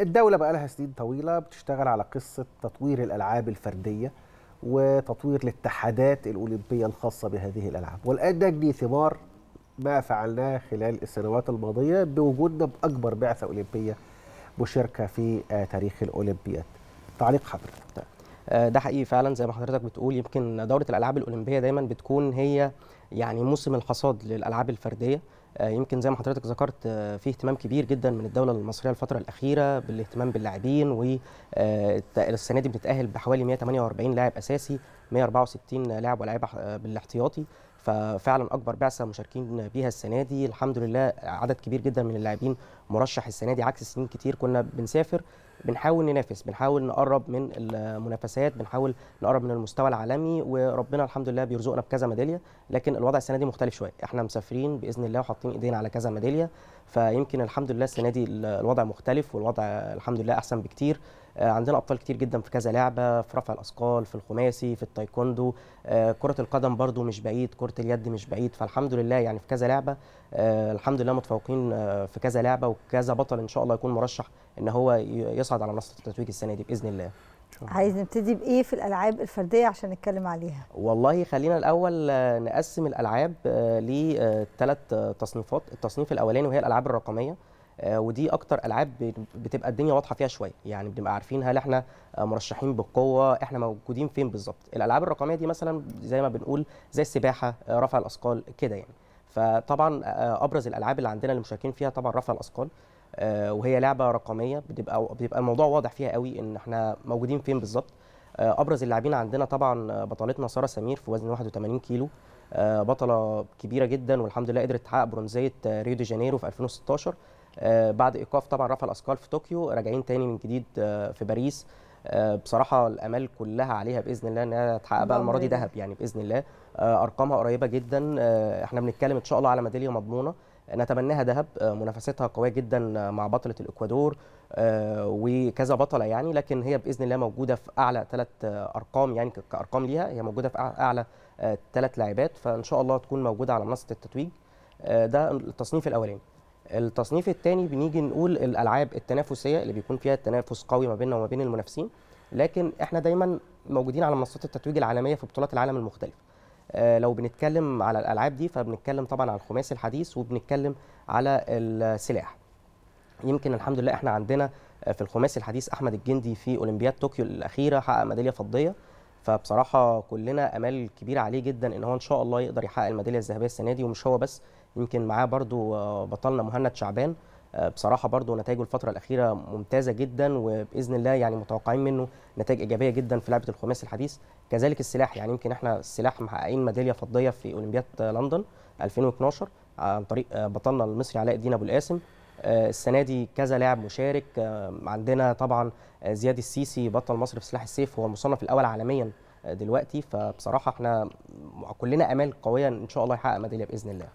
الدولة بقى لها سنين طويلة بتشتغل على قصة تطوير الألعاب الفردية وتطوير الاتحادات الأولمبية الخاصة بهذه الألعاب. والآن نجني ثمار ما فعلناه خلال السنوات الماضية بوجودنا بأكبر بعثة أولمبية مشاركة في آه، تاريخ الأولمبياد. تعليق حضرتك. آه، ده حقيقي فعلا زي ما حضرتك بتقول يمكن دورة الألعاب الأولمبية دايما بتكون هي يعني موسم الحصاد للألعاب الفردية. آه، يمكن زي ما حضرتك ذكرت آه، في اهتمام كبير جدا من الدولة المصرية الفترة الأخيرة بالاهتمام باللاعبين والسنة دي بنتأهل بحوالي 148 لاعب أساسي 164 لاعب ولاعيبة آه، بالاحتياطي. ففعلا أكبر بعثة مشاركين بيها السنة دي. الحمد لله عدد كبير جدا من اللاعبين مرشح السنة دي عكس سنين كتير كنا بنسافر بنحاول ننافس بنحاول نقرب من المنافسات بنحاول نقرب من المستوى العالمي وربنا الحمد لله بيرزقنا بكذا ميدالية. لكن الوضع السنة دي مختلف شوية. إحنا مسافرين بإذن الله وحاطين إيدينا على كذا ميدالية فيمكن الحمد لله السنة دي الوضع مختلف والوضع الحمد لله أحسن بكتير. آه، عندنا أبطال كتير جدا في كذا لعبة في رفع الأثقال في الخماسي في التايكوندو. آه، كرة القدم برضو مش بعيد كرة اليد مش بعيد فالحمد لله يعني في كذا لعبة. آه، الحمد لله متفوقين في كذا لعبة وكذا بطل إن شاء الله يكون مرشح إن هو يصعد على منصة التتويج السنة دي بإذن الله. عايز نبتدي بإيه في الألعاب الفردية عشان نتكلم عليها؟ والله خلينا الأول آه، نقسم الألعاب لثلاث تصنيفات. التصنيف الأولاني وهي الألعاب الرقمية آه، ودي أكتر ألعاب بتبقى الدنيا واضحة فيها شوية. يعني بنبقى عارفين هل إحنا آه، مرشحين بالقوة إحنا موجودين فين بالظبط. الألعاب الرقمية دي مثلا زي ما بنقول زي السباحة آه، رفع الأثقال كده يعني. فطبعا آه، أبرز الألعاب اللي عندنا اللي مشاركين فيها طبعا رفع الأثقال. آه، وهي لعبة رقمية. بتبقى بتبقى الموضوع واضح فيها قوي إن إحنا موجودين فين بالظبط. آه، أبرز اللاعبين عندنا طبعا آه، بطلتنا سارة سمير في وزن 81 كيلو. آه، بطلة كبيرة جدا والحمد لله قدرت تحقق برونزية آه، ريو دي جانيرو في 2016 آه، بعد إيقاف طبعا رفع الأثقال في طوكيو راجعين تاني من جديد آه، في باريس. آه، بصراحة الأمال كلها عليها بإذن الله إنها تحقق بقى المرة دي ذهب يعني بإذن الله. آه، أرقامها قريبة جدا. آه، إحنا بنتكلم إن شاء الله على ميدالية مضمونة. نتمناها ذهب آه، منافستها قوية جدا آه، مع بطلة الإكوادور آه، وكذا بطلة يعني لكن هي بإذن الله موجودة في أعلى ثلاث أرقام يعني كأرقام ليها هي موجودة في أعلى ثلاث لاعبات فإن شاء الله تكون موجودة على منصة التتويج. ده التصنيف الأولاني. التصنيف الثاني بنيجي نقول الألعاب التنافسية اللي بيكون فيها تنافس قوي ما بيننا وما بين المنافسين لكن إحنا دايما موجودين على منصات التتويج العالمية في بطولات العالم المختلفة. لو بنتكلم على الألعاب دي فبنتكلم طبعا على الخماسي الحديث وبنتكلم على السلاح. يمكن الحمد لله إحنا عندنا آه، في الخماسي الحديث أحمد الجندي في أولمبياد طوكيو الأخيرة حقق ميدالية فضية. فبصراحة كلنا أمال كبيره عليه جدا إن هو إن شاء الله يقدر يحقق الميدالية الذهبية السنة دي ومش هو بس يمكن معاه برضو آه، بطلنا مهند شعبان. آه، بصراحة برضو نتائجه الفترة الأخيرة ممتازة جدا وبإذن الله يعني متوقعين منه نتائج إيجابية جدا في لعبة الخماسي الحديث. كذلك السلاح يعني يمكن إحنا السلاح محققين ميداليه فضية في أولمبياد آه، لندن 2012 عن طريق آه، بطلنا المصري علاء الدين أبو القاسم. آه، السنة دي كذا لاعب مشارك. آه، عندنا طبعا آه، زياد السيسي بطل مصر في سلاح السيف هو المصنف الأول عالميا آه، دلوقتي. فبصراحة إحنا كلنا آمال قوية إن شاء الله يحقق ميدالية بإذن الله.